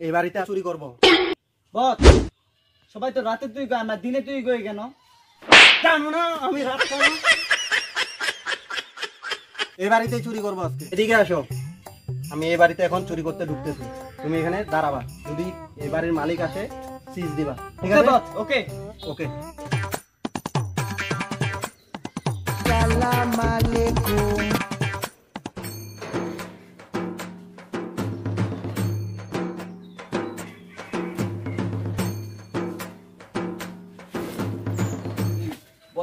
এই বাড়িতে চুরি করব। বস সবাই তো রাতে তুই কয় আমার দিনে তুই কই কেন? জানো না? আমি রাত করব এই বাড়িতে চুরি করব আজকে। এদিকে আসো। আমি এই বাড়িতে এখন চুরি করতে ঢুকতেছি। তুমি এখানে দাঁড়াবা। যদি এই বাড়ির মালিক আসে সিজ দিবা। ঠিক ওকে আছে? বস ওকে। ওকে। বস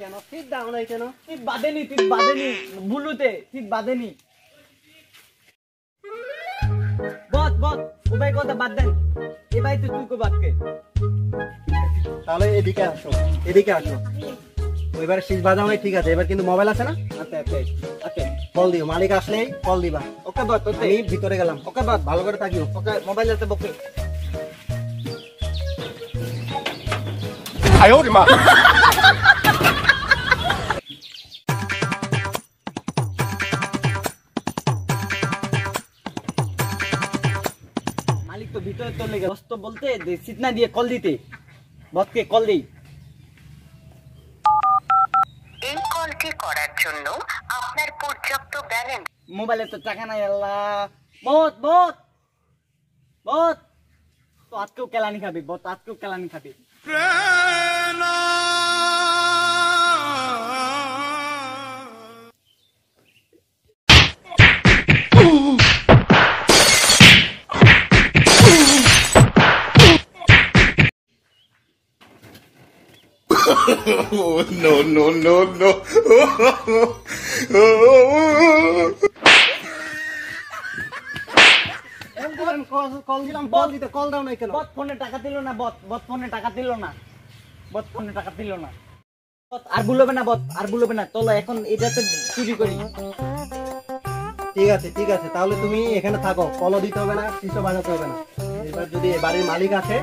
কেন সিট দাও নাই কেন চিট বাঁধেনি চিট বাঁধেনি ভুলুতে চিট বাঁধেনি বস বস ও কথা বাদ দেন এ ভাই তুই বাদকে তাহলে এদিকে আসো এদিকে আসো। এবার বাজাও নাই ঠিক আছে এবার কিন্তু মোবাইল আছে না? আচ্ছা আচ্ছা আচ্ছা। কল দিও মালিক আসলেই কল দিবা। ওকে আমি ভিতরে গেলাম। ওকে বস ভালো করে থাকিও। ওকে মোবাইল আছে বকে। 哎呦我的妈！ মালিক তো ভিতরে তো লেগে বস তো বলতে যে সিটনা দিয়ে কল দিতে বসকে কল দেই এই কলটি করার জন্য আপনার পর্যাপ্ত ব্যালেন্স মোবাইলে তো টাকা নাই আল্লাহ বহুত বহুত বহুত তো আজকেও কেলানি খাবি বহুত আজকেও কেলানি খাবি Oh, no, no, no, no. Call দিলাম কল দিতে কল দাও নাই কেন? বত ফোনে টাকা দিল না বত বত ফোনে টাকা দিল না। বত টাকা দিল না। বত আর বলবে না বত আর বলবে না তোলা এখন এটা তো চুরি করি। ঠিক আছে ঠিক আছে তাহলে তুমি এখানে থাকো কলও দিতে হবে না কিছু বাজাতে হবে না। এবার যদি বাড়ির মালিক আসে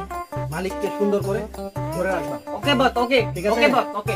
মালিককে সুন্দর করে ধরে রাখবা। ওকে বত ওকে ঠিক আছে? ওকে বত ওকে।